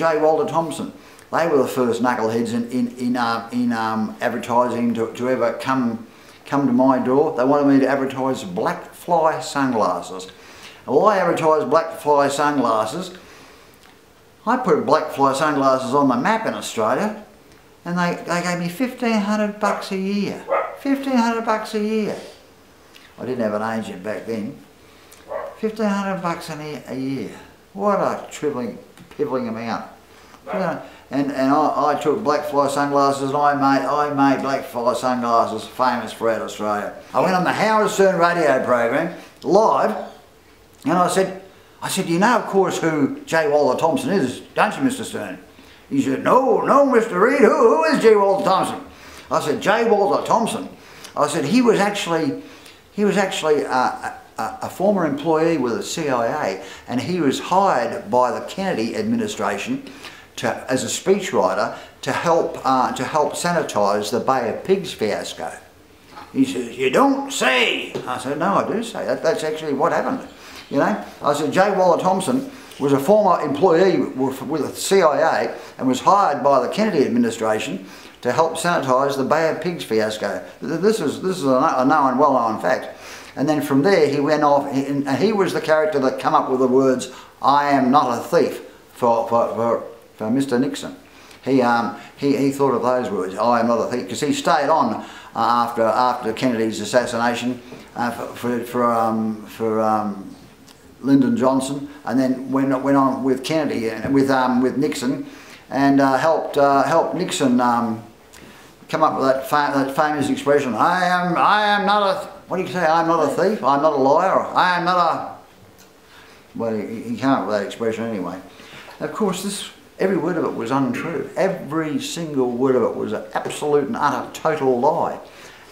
J. Walter Thompson. They were the first knuckleheads in in in, um, in um, advertising to, to ever come come to my door. They wanted me to advertise black fly sunglasses. Well, I advertised black fly sunglasses. I put black fly sunglasses on the map in Australia, and they, they gave me fifteen hundred bucks a year. Fifteen hundred bucks a year. I didn't have an agent back then. Fifteen hundred bucks a year. What a tripling, piddling amount. And and I, I took black fly sunglasses and I made I made black fly sunglasses famous throughout Australia. I went on the Howard Stern radio program live, and I said, I said, you know of course who J. Walter Thompson is, don't you, Mr. Stern? He said, no, no, Mr. Read, who, who is J. Walter Thompson? I said, J. Walter Thompson. I said, he was actually, he was actually uh, a, former employee with the CIA and he was hired by the Kennedy administration to, as a speechwriter to help, uh, to help sanitise the Bay of Pigs fiasco. He says, you don't say. I said, no, I do say. That, that's actually what happened. You know, I said, J. Walter Thompson was a former employee with, with the CIA and was hired by the Kennedy administration to help sanitise the Bay of Pigs fiasco. This is, this is a known, well-known fact. And then from there he went off, and he was the character that came up with the words, I am not a thief, for, for, for, for Mr Nixon. He, um, he, he thought of those words, I am not a thief, because he stayed on uh, after, after Kennedy's assassination uh, for, for, for, um, for um, Lyndon Johnson, and then went, went on with Kennedy, and with, um, with Nixon, and uh, helped, uh, helped Nixon um, come up with that, that famous expression, I am, I am not a, what do you say, I'm not a thief, I'm not a liar, I am not a, well, he came up with that expression anyway. Of course, this, every word of it was untrue. Every single word of it was an absolute and utter total lie.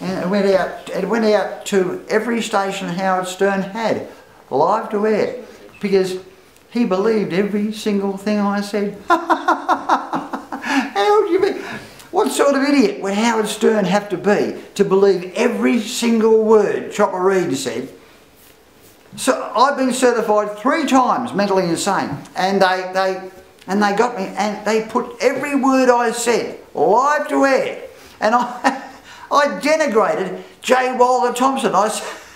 And it went out, it went out to every station Howard Stern had, live to air, because he believed every single thing I said. How would you be? What sort of idiot would Howard Stern have to be to believe every single word Chopper Read said? So I've been certified three times mentally insane, and they they and they got me, and they put every word I said live to air, and I I denigrated J. Walter Thompson. I